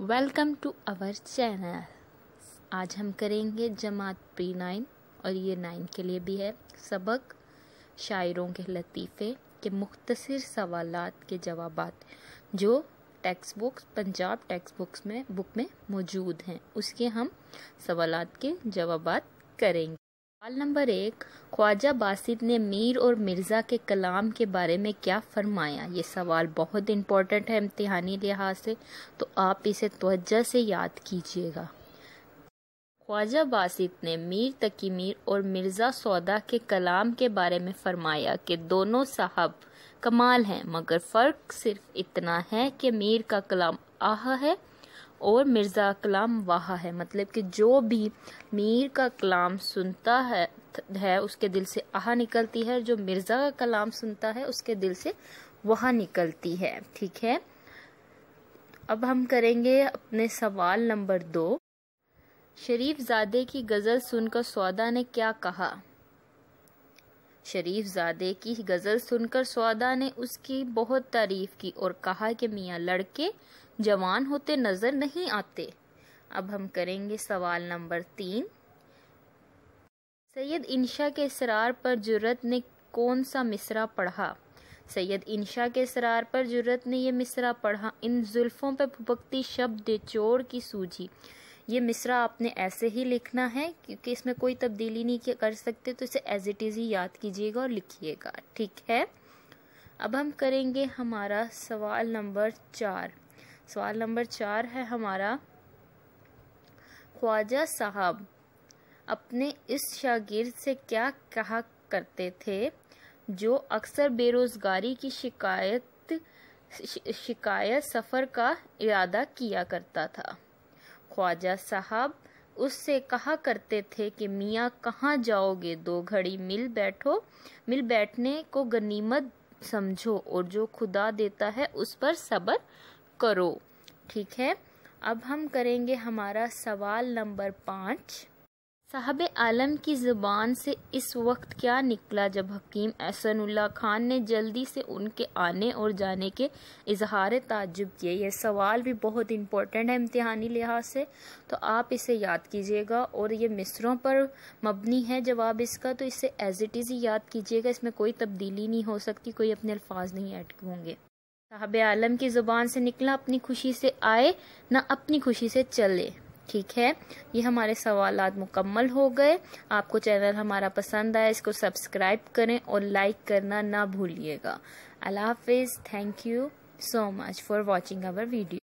Welcome to our channel. आज हम करेंगे जमात प्री नाइन, और ये नाइन के लिए भी है सबक, शायरों के लतीफ़े के मुख्तसर सवालात के जवाब जो text books Punjab text books में बुक में मौजूद हैं। उसके हम सवालात के जवाब करेंगे। सवाल नंबर एक, ख्वाजा बासित ने मीर और मिर्ज़ा के कलाम के बारे में क्या फरमाया? ये सवाल बहुत इम्पोर्टेंट है इम्तिहानी लिहाज से तो आप इसे तवज्जो से याद कीजिएगा। ख्वाजा बासित ने मीर तकी मीर और मिर्ज़ा सौदा के कलाम के बारे में फरमाया कि दोनों साहब कमाल हैं, मगर फ़र्क सिर्फ़ इतना है कि मीर का कलाम आह है और मिर्ज़ा कलाम वाह है। मतलब कि जो भी मीर का कलाम सुनता है है, उसके दिल से आह निकलती है। जो मिर्ज़ा का कलाम सुनता है, उसके दिल से वह निकलती है। ठीक है? अब हम करेंगे अपने सवाल नंबर दो। शरीफ ज़ादे की गज़ल सुनकर सौदा ने क्या कहा? शरीफ ज़ादे की गज़ल सुनकर सौदा ने उसकी बहुत तारीफ़ की और कहा कि मियाँ लड़के जवान होते नज़र नहीं आते। अब हम करेंगे सवाल नंबर तीन। सैयद इंशा के इसरार पर जुरत ने कौन सा मिसरा पढ़ा? सैयद इंशा के इसरार पर जुरत ने यह मिसरा पढ़ा। इन जुल्फों पर भुपकती शब्द चोर की सूझी। ये मिसरा आपने ऐसे ही लिखना है, क्योंकि इसमें कोई तब्दीली नहीं कर सकते तो इसे एज इट इज़ ही याद कीजिएगा और लिखिएगा, ठीक है? अब हम करेंगे हमारा सवाल नंबर चार। सवाल नंबर चार है हमारा, ख्वाजा साहब अपने इस शागिर्द से क्या कहा करते थे, जो अक्सर बेरोज़गारी की शिकायत शिकायत सफ़र का इरादा किया करता था? ख्वाजा साहब उससे कहा करते थे कि, मियाँ, कहाँ जाओगे? दो घड़ी मिल बैठो। मिल बैठने को गनीमत समझो और जो खुदा देता है उस पर सब्र करो। ठीक है? अब हम करेंगे हमारा सवाल नंबर पाँच। साहब आलम की ज़ुबान से इस वक्त क्या निकला जब हकीम एहसनुल्ला खान ने जल्दी से उनके आने और जाने के इजहार ताजुब किए? यह सवाल भी बहुत इम्पोर्टेंट है इम्तिहानी लिहाज से। तो आप इसे याद कीजिएगा और ये मिसरों पर मबनी है जवाब इसका तो इसे एज इट इज़ ही याद कीजिएगा। इसमें कोई तब्दीली नहीं हो सकती, कोई अपने अल्फाज नहीं ऐड होंगे। साहब आलम की ज़ुबान से निकला, अपनी खुशी से आए, ना अपनी खुशी से चले। ठीक है? ये हमारे सवाल मुकम्मल हो गए। आपको चैनल हमारा पसंद आया, इसको सब्सक्राइब करें और लाइक करना ना भूलिएगा। अल्लाह हाफिज़। Thank you so much for watching our video